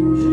confusion.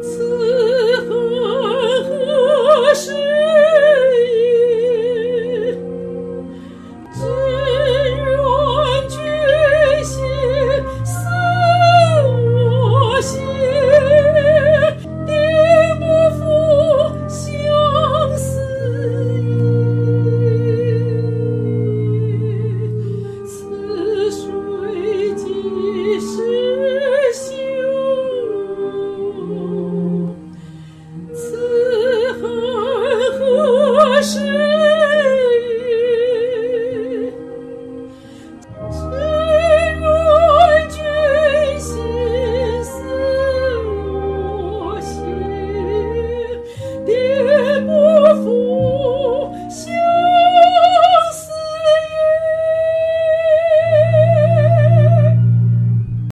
Xu